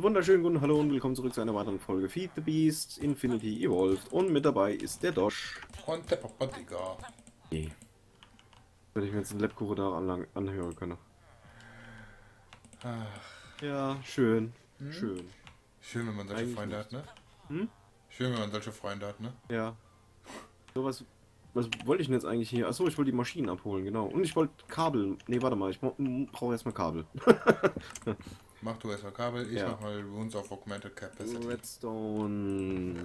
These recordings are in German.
Wunderschönen guten Hallo und willkommen zurück zu einer weiteren Folge Feed the Beast Infinity Evolved. Und mit dabei ist der Dosh. Und der Papa Digger. Nee. Wenn ich mir jetzt einen Labkure da anlang anhören können. Ach, Ja, schön. Hm? Schön. schön, wenn man solche Eigentlich Freunde nicht. hat, ne? Hm? Schön, wenn man solche Freunde hat, ne? Ja. So, was, was wollte ich denn jetzt eigentlich hier? Achso, ich wollte die Maschinen abholen, genau. Und ich wollte Kabel. Nee, warte mal, ich brauche erstmal Kabel. Mach du erstmal Kabel, ich Ja. mach mal Runes of Augmented Capacity. Redstone.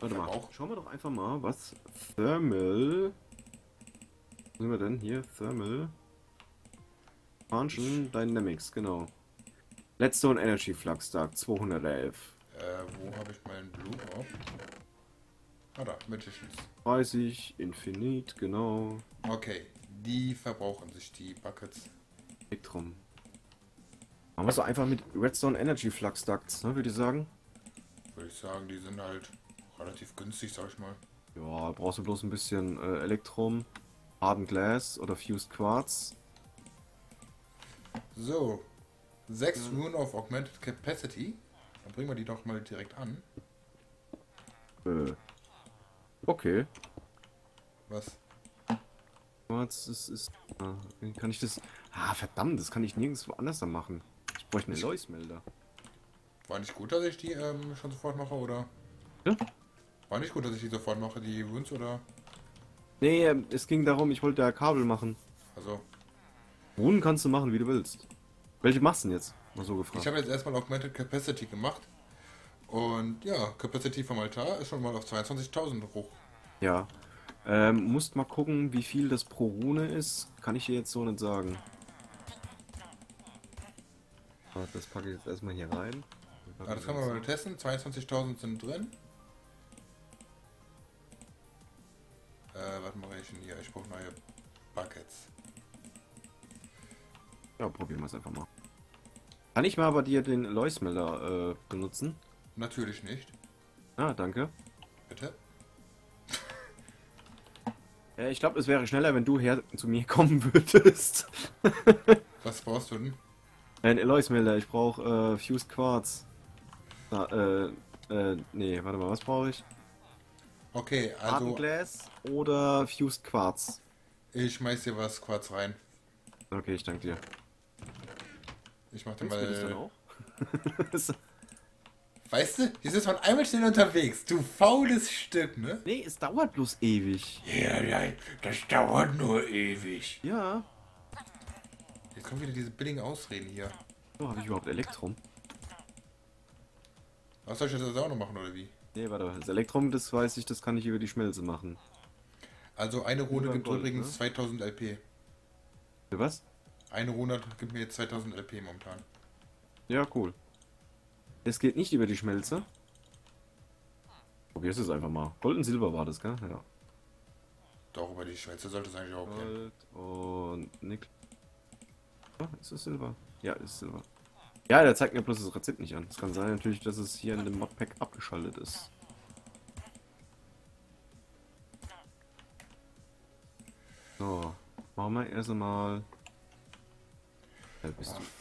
Warte mal. Verbrauch. Schauen wir doch einfach mal, was Thermal. Was sind wir denn? Hier, Thermal. Expansion Dynamics, genau. Redstone Energy Flux Dark 211. Äh, wo habe ich meinen Blue auf? Ah da, Magicians. 30, Infinite, genau. Okay, die verbrauchen sich, die Buckets. Spektrum. Machen wir es einfach mit Redstone Energy Flux Ducts, ne, würde ich sagen. Würde ich sagen, die sind halt relativ günstig, sag ich mal. Ja, brauchst du bloß ein bisschen äh, Elektrum, Hardened Glass oder Fused Quartz. So, 6 Rune of Augmented Capacity. Dann bringen wir die doch mal direkt an. Äh. Okay. Was? Quartz ist, ist. Ah, kann ich das. Ah, verdammt, das kann ich nirgendwo anders dann machen. Ich einen Lois-Melder. War nicht gut, dass ich die ähm, schon sofort mache, oder? Ja? War nicht gut, dass ich die sofort mache, die Runes, oder? Nee, ähm, es ging darum, ich wollte da Kabel machen. Also, Runen kannst du machen, wie du willst. Welche machst du denn jetzt? Mal so ich gefragt. habe jetzt erstmal Augmented Capacity gemacht. Und ja, Capacity vom Altar ist schon mal auf 22.000 hoch. Ja. Ähm, musst mal gucken, wie viel das pro Rune ist. Kann ich dir jetzt so nicht sagen. Das packe ich jetzt erstmal hier rein. Ja, das kann man mal testen. 22.000 sind drin. Äh, was mache ich denn hier? Ich brauche neue Buckets. Ja, probieren wir es einfach mal. Kann ich mal bei dir den Lois-Melder äh, benutzen? Natürlich nicht. Ah, danke. Bitte? Ja, ich glaube, es wäre schneller, wenn du her zu mir kommen würdest. Was brauchst du denn? Ein Lois-Melder, ich brauche äh, Fused Quartz. Na, äh, äh, nee, warte mal, was brauche ich? Okay, also Hartenglas oder Fused Quartz? ich schmeiß dir was Quarz rein. Okay, ich danke dir. Ich mach dir du das dann mal. auch? Weißt du, hier ist man einmal schnell unterwegs. Du faules Stück, ne? nee, es dauert bloß ewig. Ja, nein, das dauert nur ewig. Ja. Jetzt kommen wieder diese billigen Ausreden hier. So, habe ich überhaupt Elektrum? Was soll ich das auch noch machen, oder wie? Nee, warte, das Elektrum, das weiß ich, das kann ich über die Schmelze machen. Also eine Rune Über gibt Gold, übrigens ne? 2000 LP. Für was? Eine Rune gibt mir jetzt 2000 LP momentan. Ja, cool. Es geht nicht über die Schmelze. Probier's es einfach mal. Gold und Silber war das, gell? Ja. Doch, über die Schweizer sollte es eigentlich auch gehen. Gold und Nickel. Ah, ist es Silber? Ja, ist Silber. Ja, der zeigt mir bloß das Rezept nicht an. Es kann sein natürlich, dass es hier in dem Modpack abgeschaltet ist. So, machen wir erst einmal. Ja.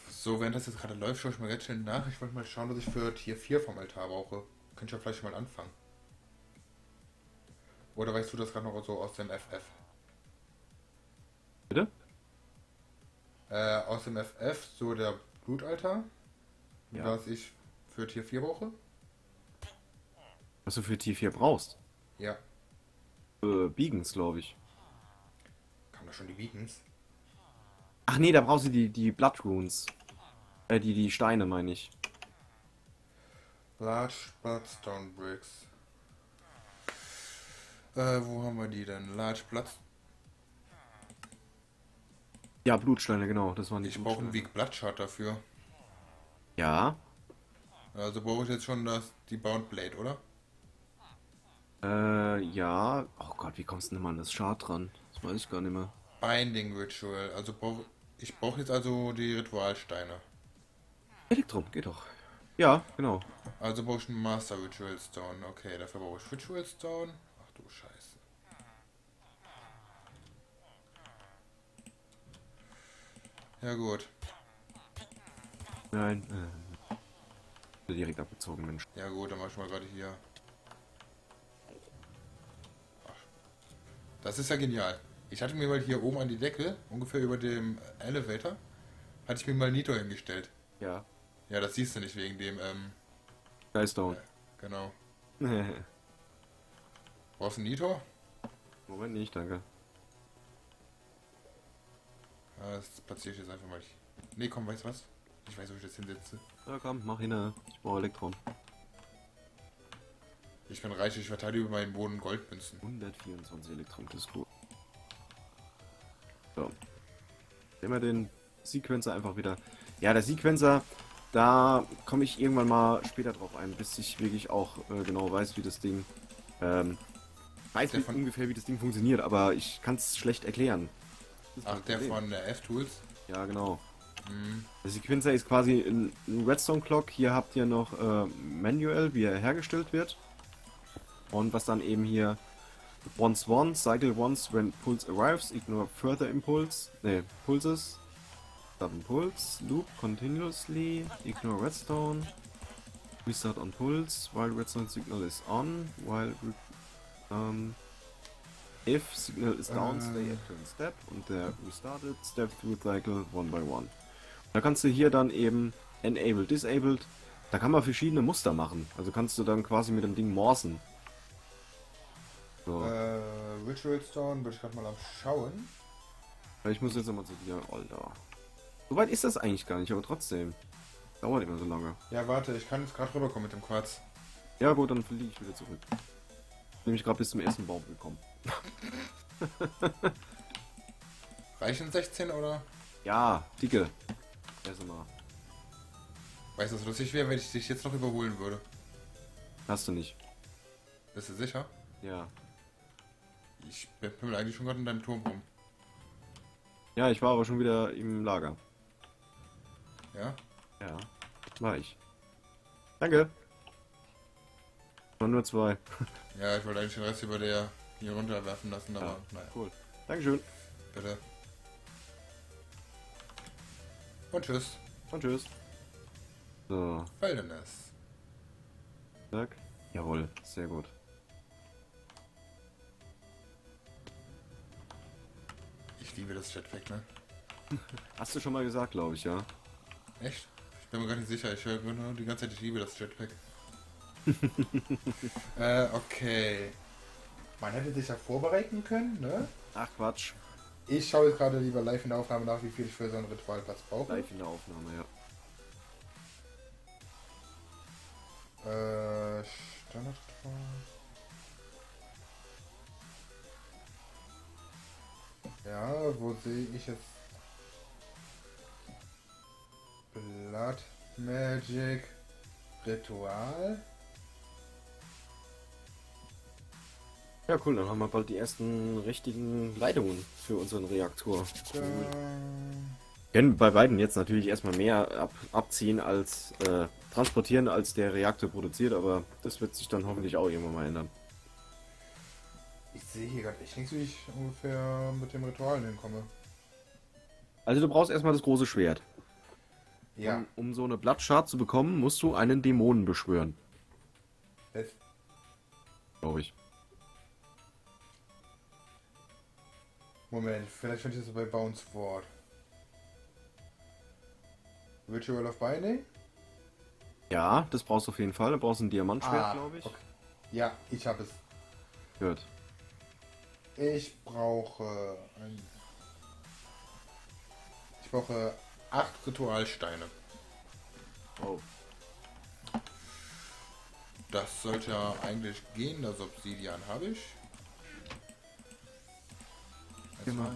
So, während das jetzt gerade läuft, schaue ich mal ganz schnell nach. Ich wollte mal schauen, was ich für Tier 4 vom Altar brauche. Könnte ich ja vielleicht schon mal anfangen. Oder weißt du das gerade noch so aus dem FF? Bitte? Äh, aus dem FF, so der Blutaltar. Ja. Was ich für Tier 4 brauche? Was du für T4 brauchst? Ja. Äh, Beacons, glaube ich. Kam da schon die Beacons? Ach nee, da brauchst du die, die Blood Runes. Äh, die, die Steine, meine ich. Large Bloodstone Bricks. Äh, wo haben wir die denn? Large Blood. Ja, Blutsteine, genau. Das waren die Ich brauche einen. Weak Bloodshot dafür. Ja. Also brauche ich jetzt schon das, die Bound Blade, oder? Äh, ja. Oh Gott, wie kommst du denn immer an das Schad dran? Das weiß ich gar nicht mehr. Binding Ritual. Also brauche ich brauche jetzt also die Ritualsteine. Elektrum, geht doch. Ja, genau. Also brauche ich einen Master Ritual Stone. Okay, dafür brauche ich Ritual Stone. Ach du Scheiße. Ja gut. Nein. Äh. Direkt abgezogen, Mensch. Ja gut, dann mach ich mal gerade hier. Ach, das ist ja genial. Ich hatte mir mal hier oben an die Decke, ungefähr über dem Elevator, hatte ich mir mal Nito hingestellt. Ja. Ja, das siehst du nicht wegen dem, ähm, Geistdown. genau. Brauchst du einen Nito? Moment nicht, danke. Ja, das platziere ich jetzt einfach mal. Nee, komm, weißt du was? Ich weiß, wo ich das hinsetze. Ja, komm, mach hin. Ich brauche Elektron. Ich bin reich, ich verteile über meinen Boden Goldmünzen. 124 Elektron, das ist gut. So. Immer den Sequencer einfach wieder. Ja, der Sequencer, da komme ich irgendwann mal später drauf ein, bis ich wirklich auch äh, genau weiß, wie das Ding. Ähm, weiß von- ungefähr, wie das Ding funktioniert, aber ich kann es schlecht erklären. Ist Ach, der Problem. von äh, F-Tools. Ja, genau. Hm. Der Sequencer ist quasi ein ein Redstone Clock. Hier habt ihr noch äh, Manual, wie er hergestellt wird. Und was dann eben hier once one, cycle once when pulse arrives, ignore further impulse, ne, pulses, on pulse, loop continuously, ignore redstone, restart on pulse, while redstone signal is on, while um, if signal is down, Äh. stay at current step und der restarted, step through cycle one by one. Da kannst du hier dann eben enabled, disabled, da kann man verschiedene Muster machen. Also kannst du dann quasi mit dem Ding morsen. So. Äh, Ritual Stone, bin ich gerade mal am Schauen. Ich muss jetzt nochmal zu dir, Alter. So weit ist das eigentlich gar nicht, aber trotzdem. Dauert immer so lange. Ja, warte, ich kann jetzt gerade rüberkommen mit dem Quarz. Ja gut, dann fliege ich wieder zurück. Nämlich gerade bis zum ersten Baum gekommen. Reichen 16 oder? Ja, dicke. Erstmal. Weißt du, was lustig wäre, wenn ich dich jetzt noch überholen würde? Hast du nicht. Bist du sicher? Ja. Ich pimmel eigentlich schon gerade in deinem Turm rum. Ja, ich war aber schon wieder im Lager. Ja? Ja. War ich. Danke. Waren nur zwei. Ja, ich wollte eigentlich den Rest über der hier runterwerfen lassen, aber Ja. naja, Cool. Dankeschön. bitte. Und tschüss. Und tschüss. So, Wilderness. zack. Jawohl, sehr gut. Ich liebe das Jetpack, ne? Hast du schon mal gesagt, glaube ich, ja? Echt? Ich bin mir gar nicht sicher. Ich höre nur die ganze Zeit, ich liebe das Jetpack. äh, okay. Man hätte sich ja vorbereiten können, ne? Ach Quatsch. Ich schaue jetzt gerade lieber live in der Aufnahme nach, wie viel ich für so einen Ritualplatz brauche. Live in der Aufnahme, ja. Äh, Standardritual. Ja, wo sehe ich jetzt? Blood Magic Ritual. Ja, cool, dann haben wir bald die ersten richtigen Leitungen für unseren Reaktor. Da, Können bei beiden jetzt natürlich erstmal mehr ab, abziehen als äh, transportieren, als der Reaktor produziert, aber das wird sich dann hoffentlich auch irgendwann mal ändern. ich sehe hier gerade echt nichts, wie ich ungefähr mit dem Ritual hinkomme. Also du brauchst erstmal das große Schwert. Ja, Um, um so eine Blattschart zu bekommen, musst du einen Dämonen beschwören, glaube ich. Moment, vielleicht finde ich das bei Bounce Ward. Ritual of Binding? Ja, das brauchst du auf jeden Fall. Du brauchst ein Diamantschwert, glaube ich. Ah, okay. Ja, ich habe es. Gut. Ich brauche ein. Ich brauche acht Ritualsteine. Oh. Das sollte ja eigentlich gehen. Das Obsidian habe ich. Genau.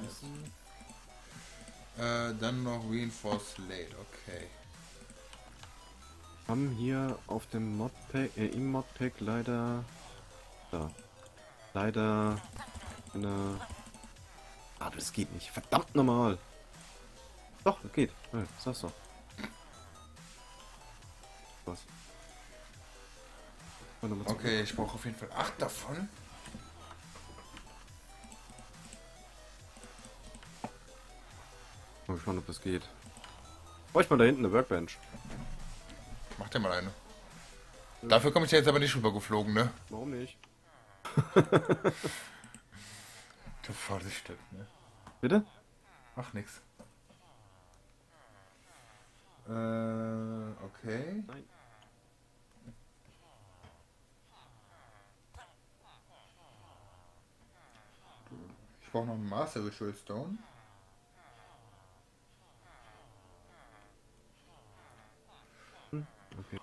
Äh, dann noch Reinforced Slate, okay. haben hier auf dem Modpack, äh, im Modpack leider, da, leider eine, ah, das geht nicht, verdammt normal. Doch, das geht, ja, sag's doch. Was? Okay, ich brauche auf jeden Fall acht davon. Mal gespannt, ob das geht. Brauche ich mal da hinten eine Workbench. Mach dir mal eine. Dafür komme ich ja jetzt aber nicht rübergeflogen, ne? Warum nicht? Du Stück, ne? Bitte? Ach, nix. Äh, okay. Nein. Ich brauche noch einen Master Ritual Stone. Okay.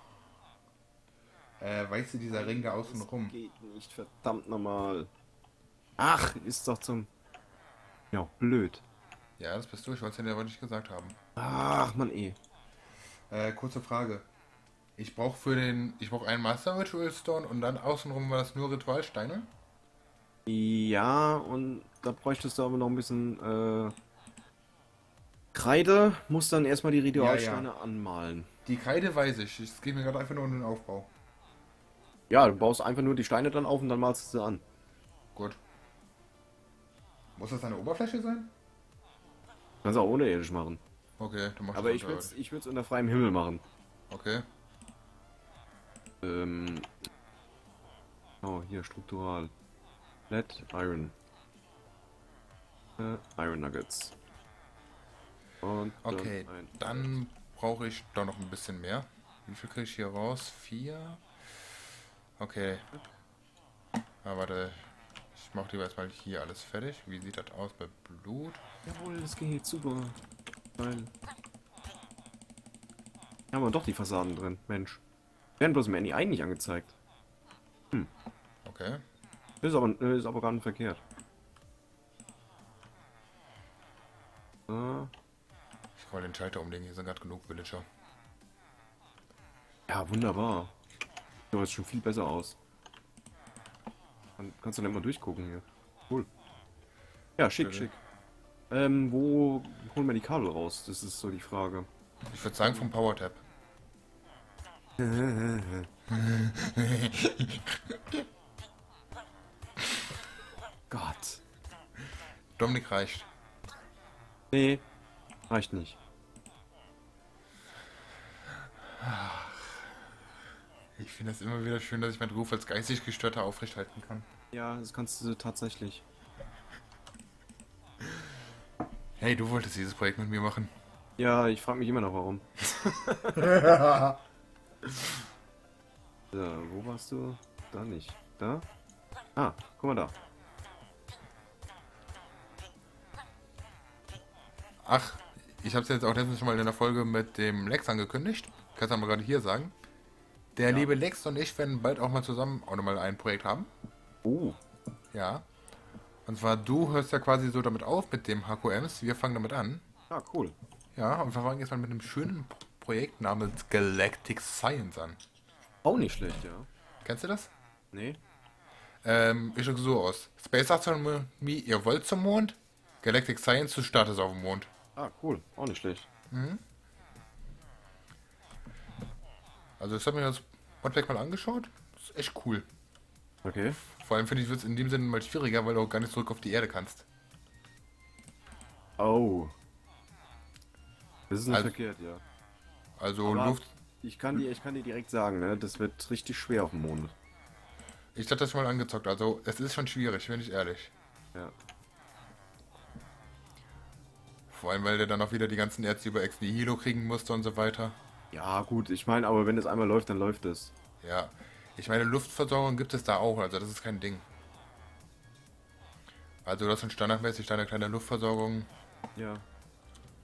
Äh, weißt du, dieser Ring da außen Das rum? geht nicht, verdammt nochmal. Ach, ist doch zum... Ja, blöd. Ja, das bist du. Ich wollte es dir aber nicht gesagt haben. Ach, Mann, eh. Äh, kurze Frage. Ich brauche für den, ich brauche einen Master Ritual Stone und dann außenrum war das nur Ritualsteine. Ja, und da bräuchtest du aber noch ein bisschen äh, Kreide. Muss dann erstmal die Ritualsteine anmalen. Die Kreide weiß ich. Es geht mir gerade einfach nur um den Aufbau. Ja, du baust einfach nur die Steine dann auf und dann malst du sie an. Gut. Muss das eine Oberfläche sein? Kannst du auch unterirdisch machen. Okay, du machst Aber ich würde es unterirdisch. ich würd's unter freiem Himmel machen. Okay. Ähm. Oh, hier, struktural. Lead, Iron. Äh, Iron Nuggets. Und dann Okay, dann brauche ich doch noch ein bisschen mehr. Wie viel kriege ich hier raus? Vier. Okay. Ah, warte. Ich mache lieber erstmal hier alles fertig. Wie sieht das aus bei Blut? Jawohl, das geht super. Geil. Hier haben wir doch die Fassaden drin, Mensch. Werden bloß im NEI nicht angezeigt. Okay. Ist aber, äh, ist aber gar nicht verkehrt. So. Wollte den Schalter umlegen. Hier sind gerade genug Villager. Ja, wunderbar. Sieht jetzt schon viel besser aus. Dann kannst du dann mal durchgucken hier. Cool. Ja, schick, Bitte. schick. Ähm, wo holen wir die Kabel raus? Das ist so die Frage. Ich würde sagen vom Power Tab. Gott. Dominik reicht. Nee, reicht nicht. Ich finde es immer wieder schön, dass ich meinen Ruf als geistig Gestörter aufrechthalten kann. Ja, das kannst du tatsächlich. Hey, du wolltest dieses Projekt mit mir machen. Ja, ich frage mich immer noch warum. so, wo warst du? Da nicht. Da? Ah, guck mal da. Ach, ich habe es jetzt auch letztens schon mal in der Folge mit dem Lex angekündigt. Kannst du mal gerade hier sagen. Der Ja. liebe Lex und ich werden bald auch mal zusammen auch nochmal ein Projekt haben. Oh, Ja. Und zwar, du hörst ja quasi so damit auf mit dem HQMs. Wir fangen damit an. ah, cool. Ja, und wir fangen jetzt mal mit einem schönen Projekt namens Galactic Science an. Auch nicht schlecht, ja. Kennst du das? Nee? Ähm, ich schaue so aus. Space Astronomy, ihr wollt zum Mond. Galactic Science, du startest auf dem Mond. Ah, cool. Auch nicht schlecht. Also, ich habe mir das Modpack mal angeschaut. Das ist echt cool. Okay. Vor allem finde ich, wird es in dem Sinne mal schwieriger, weil du auch gar nicht zurück auf die Erde kannst. Oh. Das ist nicht Also- verkehrt, ja. Also Aber Luft. Ich kann, dir, ich kann dir direkt sagen, ne, das wird richtig schwer auf dem Mond. Ich hatte das schon mal angezockt. Also es ist schon schwierig, bin ich ehrlich. Ja. Vor allem, weil der dann auch wieder die ganzen Ärzte über Ex Nihilo kriegen musste und so weiter. Ja, gut, ich meine, aber wenn es einmal läuft, dann läuft es. Ja. Ich meine, Luftversorgung gibt es da auch, also das ist kein Ding. Also das sind standardmäßig deine kleine Luftversorgung. Ja.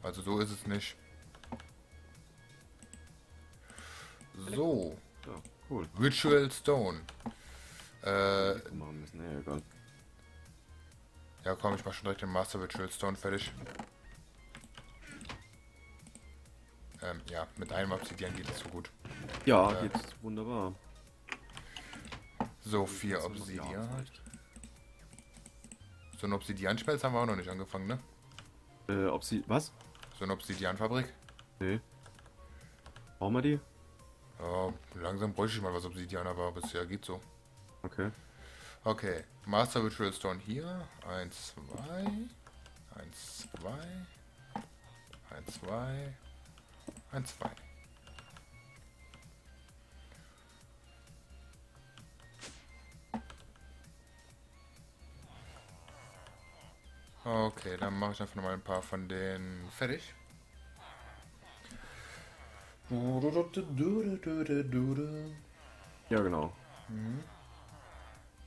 Also so ist es nicht. So, Ja, cool. Ritual Stone. Äh, nee, ja komm, ich mach schon direkt den Master Ritual Stone fertig. Ähm, ja, mit einem Obsidian geht es so gut. Ja, Ja. geht wunderbar. So, vier Obsidian. So ein Obsidian-Schmelz haben wir auch noch nicht angefangen, ne? Äh, ob sie. Was? So eine Obsidian-Fabrik. Nee. Brauchen wir die? Ja, langsam bräuchte ich mal was Obsidian, aber bisher geht so. Okay. Okay, Master Ritual Stone hier. Eins, zwei. Eins, zwei. Eins, zwei. Ein, zwei. Okay, dann mache ich einfach nochmal ein paar von denen fertig. Ja, genau. Hm.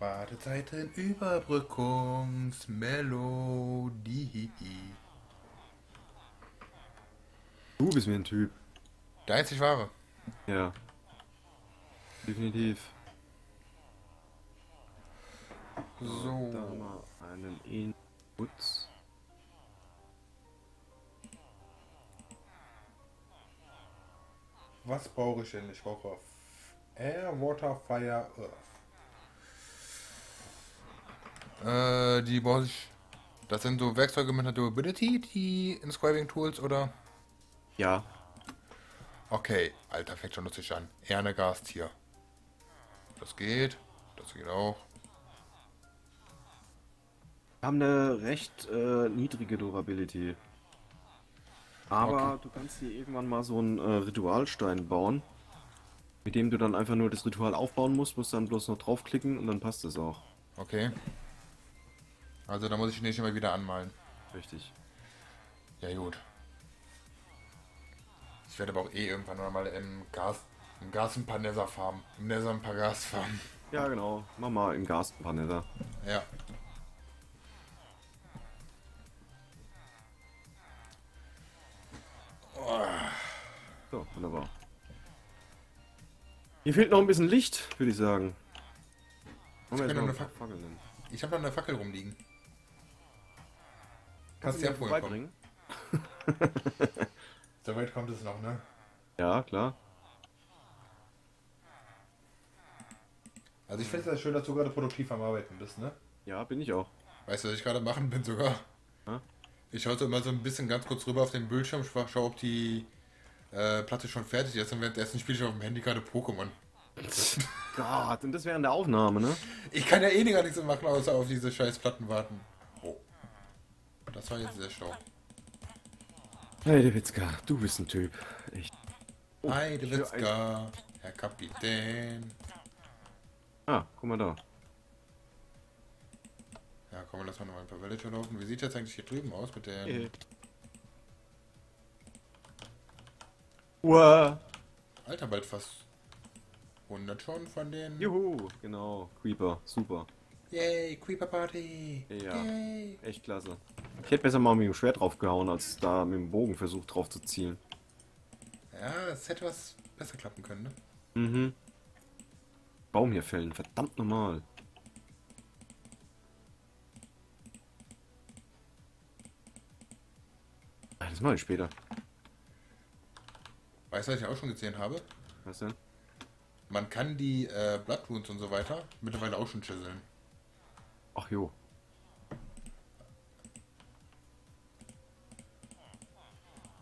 Wartezeiten Überbrückungsmelodie. Du bist mir ein Typ. Der einzig wahre. Ja. Definitiv. Da So. haben wir einen Input. Was brauche ich denn? Ich brauche Air, Water, Fire, Earth. Äh, die brauche ich. Das sind so Werkzeuge mit einer Durability, die Inscribing Tools, oder? Ja. Okay, Alter, fängt schon lustig an. Erne Gastier. Das geht. Das geht auch. Wir haben eine recht äh, niedrige Durability. Aber du kannst hier irgendwann mal so einen äh, Ritualstein bauen, mit dem du dann einfach nur das Ritual aufbauen musst, musst dann bloß noch draufklicken und dann passt es auch. Okay. Also da muss ich nicht immer wieder anmalen. Richtig. Ja gut. Ich werde aber auch eh irgendwann noch mal im Gas, im Gas ein paar Nether farmen. Im Nether ein paar Gas farmen. Ja, genau. Mach mal im Gas ein paar Nether. Ja. So, wunderbar. Hier fehlt noch ein bisschen Licht, würde ich sagen. Können jetzt noch eine ein paar Fac- Fackeln hin. Ich habe noch eine Fackel rumliegen. Kannst du mir abholen kommen. vorbeibringen? So weit kommt es noch, ne? Ja, klar. Also ich finde es ja schön, dass du gerade produktiv am Arbeiten bist, ne? Ja, bin ich auch. Weißt du, was ich gerade machen bin sogar? Hä? Ich schaue so immer so ein bisschen ganz kurz rüber auf den Bildschirm, schau, schau, ob die äh, Platte schon fertig ist und währenddessen spiele ich auf dem Handy gerade Pokémon. Gott, und das während der Aufnahme, ne? Ich kann ja eh gar nichts machen, außer auf diese scheiß Platten warten. Oh. Das war jetzt sehr schlau. Hey, der Witzka, du bist ein Typ. Echt. Oh, Hi, der hier Witzka, Herr Kapitän. Ah, guck mal da. Ja, komm, lass mal noch ein paar Villager laufen. Wie sieht das eigentlich hier drüben aus mit den... Äh. Uah. Alter, bald fast 100 schon von den... Juhu, genau. Creeper, super. Yay, Creeper Party! Ja. Yay! Echt klasse. Ich hätte besser mal mit dem Schwert draufgehauen, als da mit dem Bogen versucht drauf zu zielen. Ja, es hätte was besser klappen können, ne? Mhm. Baum hier fällen, verdammt normal. Ah, Das mache ich später. Weißt du, was ich auch schon gesehen habe? Was denn? Man kann die äh, Blood Runes und so weiter mittlerweile auch schon chiseln. Ach jo.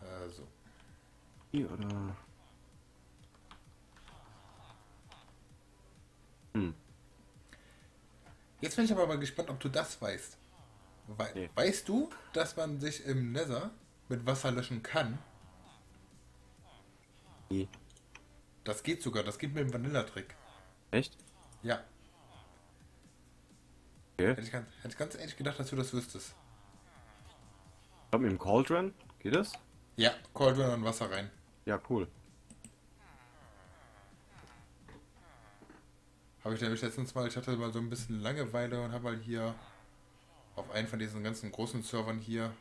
Also. Hier oder. Hm. Jetzt bin ich aber mal gespannt, ob du das weißt. Wei Nee. Weißt du, dass man sich im Nether mit Wasser löschen kann? Nee. Das geht sogar, das geht mit dem Vanilla-Trick. Echt? Ja. Okay. Hätte ich, ganz, hätte ich ganz ehrlich gedacht, dass du das wüsstest. Ich glaube mit dem Cauldron. Geht das? Ja, Cauldron und Wasser rein. Ja, cool. Habe ich nämlich letztens mal, ich hatte mal so ein bisschen Langeweile und habe mal hier auf einen von diesen ganzen großen Servern hier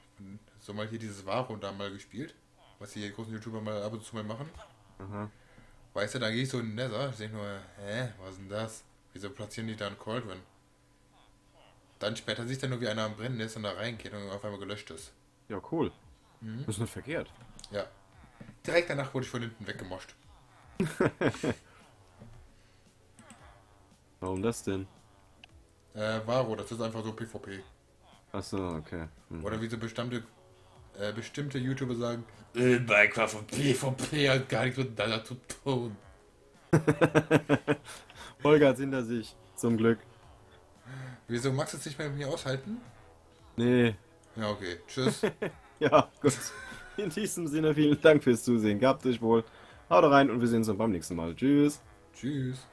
so mal hier dieses Varo da mal gespielt, was die großen YouTuber mal ab und zu mal machen. Aha. Weißt du, da gehe ich so in den Nether, ich denke nur, hä, was ist denn das? Wieso platzieren die da einen Cauldron? Dann später siehst du nur, wie einer am Brennen ist und da reingeht und auf einmal gelöscht ist. Ja, cool. Das ist nicht verkehrt. Ja. Direkt danach wurde ich von hinten weggemoscht. Warum das denn? Äh, Varo, das ist einfach so PvP. Achso, okay. Hm. Oder wie so bestimmte, äh, bestimmte YouTuber sagen, äh, Minecraft und PvP hat gar nichts miteinander zu tun. Holger hat's hinter sich. Zum Glück. Wieso magst du es nicht mehr mit mir aushalten? Nee. Ja, okay. Tschüss. Ja, gut. In diesem Sinne, vielen Dank fürs Zusehen. Gehabt euch wohl. Haut rein und wir sehen uns dann beim nächsten Mal. Tschüss. Tschüss.